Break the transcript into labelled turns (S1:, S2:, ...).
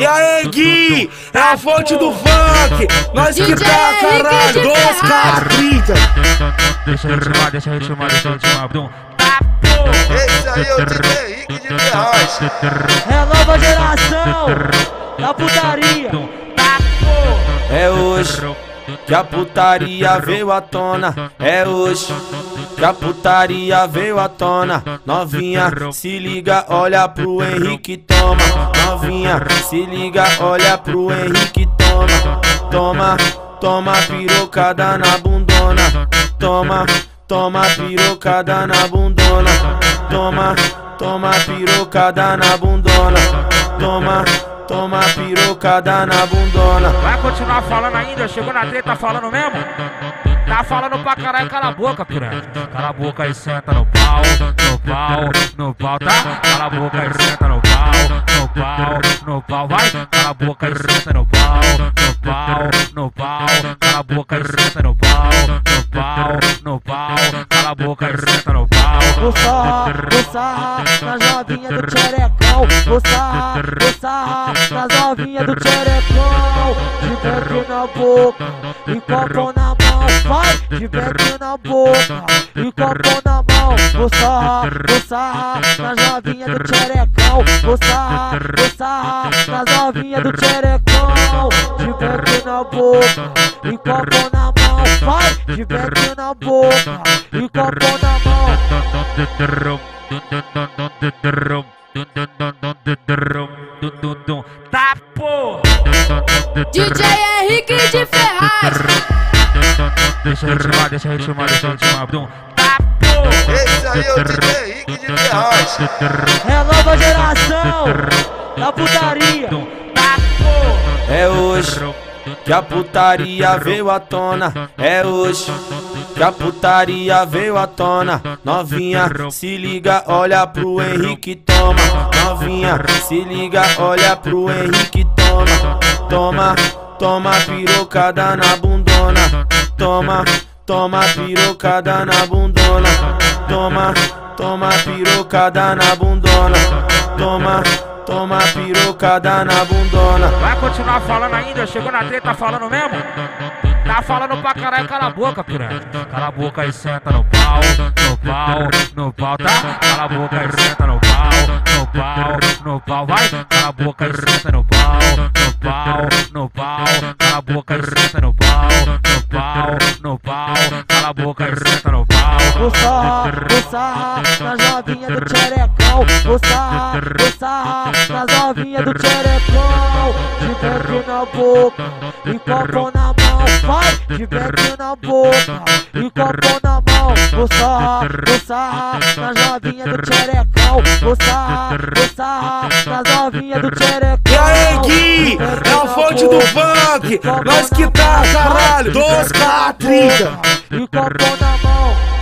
S1: E aí, Gui, é a fonte do funk, nós que tá, caralho, 2K30.
S2: Deixa eu ritmar, deixa eu ritmar, deixa eu ritmar.
S3: Esse aí é o DJ Henrique de Ferraz.
S4: É a nova geração da putaria.
S1: É hoje que a putaria veio à tona. É hoje que a putaria veio à tona. Novinha, se liga, olha pro Henrique, toma. Novinha, se liga, olha pro Henrique, toma. Toma, toma pirocada na bundona. Toma, toma pirocada na bundona. Toma, toma pirocada na bundona. Toma, toma pirocada na bundona.
S2: Vai continuar falando ainda? Chegou na treta falando mesmo? Tá falando pra caralho, cala a boca, piranha. Cala a boca e senta no pau, no pau, no pau, tá? Cala a boca e senta no pau, no pau, no pau, vai. Cala a boca e senta no pau, no pau, no pau. Cala a boca e senta no pau, no pau, no pau. Cala a boca e senta no pau.
S4: Vou sarrar Vou sarrar, nas novinhas do tcherecão. De beck na boca e copo na mão. Vai, de beck na boca e copo na mão. Vou sarrar, vou sarrar nas novinhas do tcherecão. Vou sarrar, vou sarrar nas novinhas do tcherecão. De beck na boca e copo na mão. Vai, de beck na boca e copo na mão.
S2: Tá, pô!
S5: DJ Henrique de Ferraz.
S2: Deixa ritmar, deixa ritmar, deixa ritmar. Tá, pô!
S3: Esse aí é o DJ Henrique de Ferraz.
S4: É a nova geração da putaria.
S2: Tá!
S1: É hoje que a putaria veio à tona. É hoje que a putaria veio à tona. Novinha, se liga, olha pro Henrique, toma. Novinha, se liga, olha pro Henrique, toma. Toma, toma pirocada na bundona. Toma, toma pirocada na bundona. Toma, toma pirocada na bundona. Toma, toma pirocada na bundona.
S2: Vai continuar falando ainda? Chegou na treta falando mesmo? Tá falando pra caralho, cala a boca, piranha. Cala a boca e senta no pau, no pau, no pau, tá? Cala a boca e senta no pau, no pau, no pau, vai. Cala a boca e senta no pau, no pau, no pau. Cala a boca e senta no pau, no pau, no pau. Cala a boca e senta
S4: sarrar, vou sarrar nas novinhas do tcherecão. De beck na boca e copo na mão. Vai, de beck na boca e copo na mão. Vou sarrar nas novinhas do sarrar, vou sarrar nas novinhas do tcherecão.
S1: E aí, Gui, é a fonte do funk, nós que tá, caralho, 2K30.
S4: E copo na mão.